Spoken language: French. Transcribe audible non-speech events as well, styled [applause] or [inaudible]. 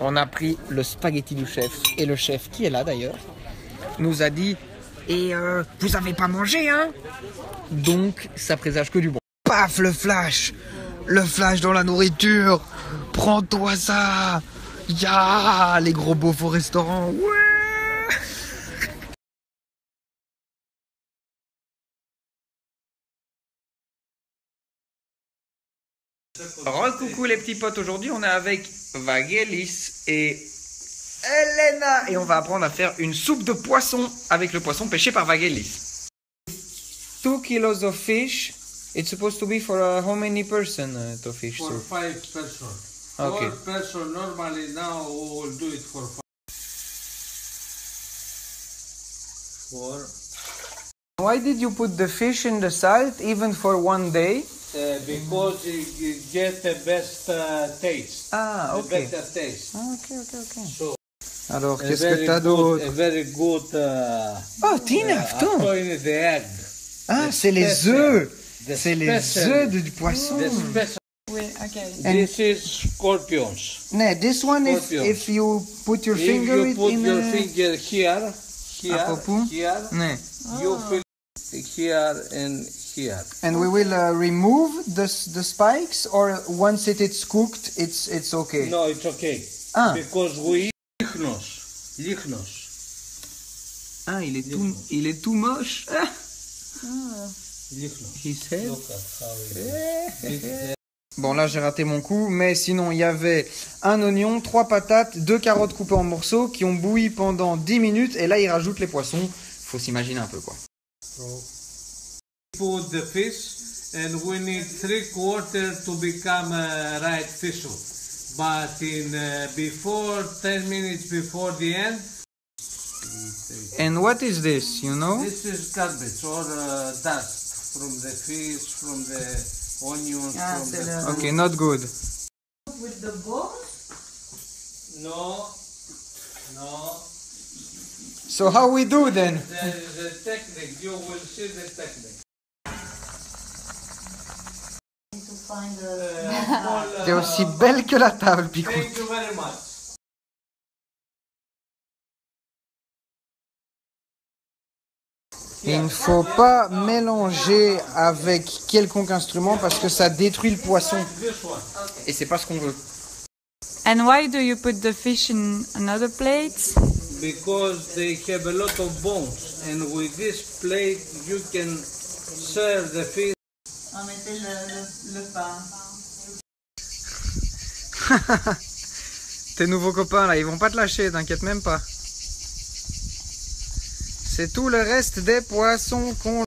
On a pris le spaghetti du chef et le chef qui est là d'ailleurs nous a dit et euh, vous avez pas mangé hein? Donc ça présage que du bon. Paf le flash, le flash dans la nourriture. Prends-toi ça. Ya les gros beaufs au restaurant. Ouais. Recoucou les petits potes, aujourd'hui on est avec Vagelis et Elena et on va apprendre à faire une soupe de poisson avec le poisson pêché par Vagelis. 2 kilos of fish. It's supposed to be for uh, how many person uh, to fish For soup? five person. Okay. Four person normally now we will do it for five. Four. Why did you put the fish in the salt even for one day? Uh, because you, you get the best uh, taste. Ah, The ok. better taste. Ah, ok, ok, ok. So Alors, a qu'est-ce very que t'as good, d'autre a very good. Uh, Oh, Tina, uh, putain appoint the egg. Ah, the c'est les special. œufs The C'est les special- œufs du poisson The special. Oui, ok. And- This is scorpions. No, this one, if, Scorpion. if you put your if finger you it put in your a... finger here, here, Apropos. here, No. you feel here and here. And we will uh, remove the, s- the spikes or once it is cooked, it's, it's okay? No, it's okay. Ah. Because we lichnos. Lichnos. Ah, il est tout, il est tout moche. Ah, Lichnos. he said. Look at how it is. Bon, là, j'ai raté mon coup, mais sinon, il y avait un oignon, trois patates, deux carottes coupées en morceaux qui ont bouilli pendant 10 minutes, et là, ils rajoutent les poissons. Faut s'imaginer un peu, quoi. Put the fish and we need three quarters to become a right fish soup. But in uh, before 10 minutes before the end, And what is this, you know? this is garbage or uh, dust from the fish, from the onions, Ah, from the... Okay, not good. With the bones? No, no. So how we do then? There is a technique. You will see the technique. Find [laughs] T'es aussi belle que la table, Picou. Thank you very much. Il ne faut pas mélanger avec quelconque instrument parce que ça détruit le poisson. Et c'est pas ce qu'on veut. And why do you put the fish in another plate? Because they have a lot of bones, and with this plate you can serve the fish. On mettait le, pain. [laughs] Tes nouveaux copains là, ils vont pas te lâcher, t'inquiète même pas. C'est tout le reste des poissons qu'on